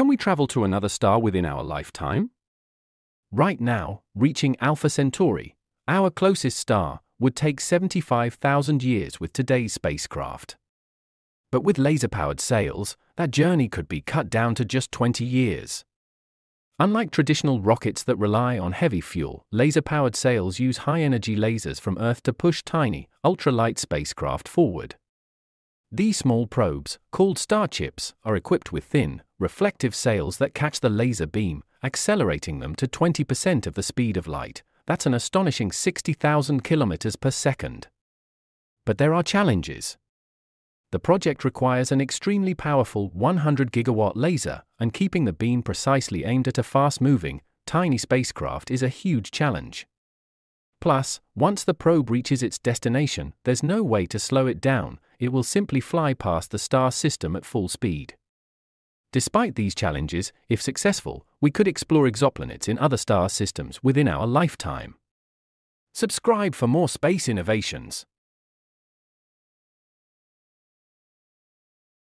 Can we travel to another star within our lifetime? Right now, reaching Alpha Centauri, our closest star, would take 75,000 years with today's spacecraft. But with laser powered sails, that journey could be cut down to just 20 years. Unlike traditional rockets that rely on heavy fuel, laser powered sails use high energy lasers from Earth to push tiny, ultralight spacecraft forward. These small probes, called StarChips, are equipped with thin, reflective sails that catch the laser beam, accelerating them to 20% of the speed of light. That's an astonishing 60,000 kilometers per second. But there are challenges. The project requires an extremely powerful 100 gigawatt laser, and keeping the beam precisely aimed at a fast moving, tiny spacecraft is a huge challenge. Plus, once the probe reaches its destination, there's no way to slow it down, it will simply fly past the star system at full speed. Despite these challenges, if successful, we could explore exoplanets in other star systems within our lifetime. Subscribe for more space innovations.